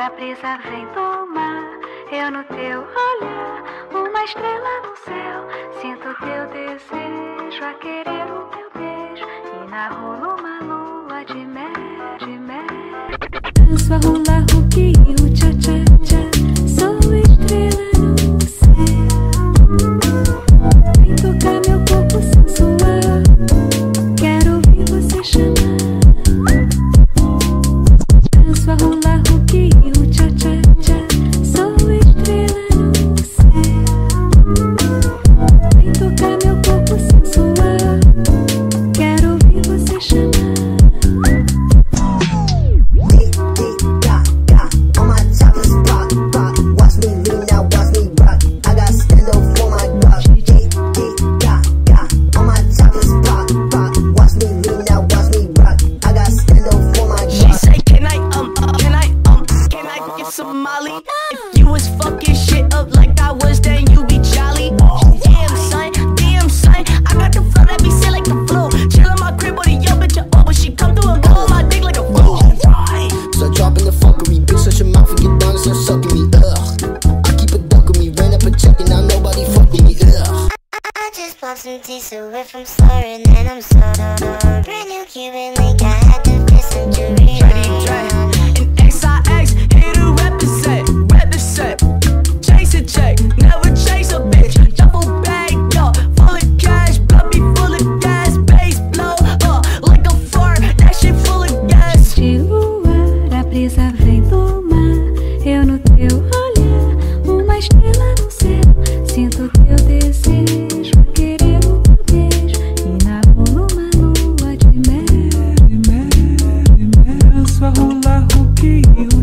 Outra brisa vem tomar eu no teu olhar, uma estrela no céu. Sinto teu desejo a querer o teu beijo e narro numa lua de mel, de mel. Danço a hula hoop e o tcha you sucking me, ugh. I keep a duck with me, ran up a check and now nobody fucking me, ugh. I, just popped some tea, away from slurring, and I'm sorry. Brand new Cuban link. sua rula, o que eu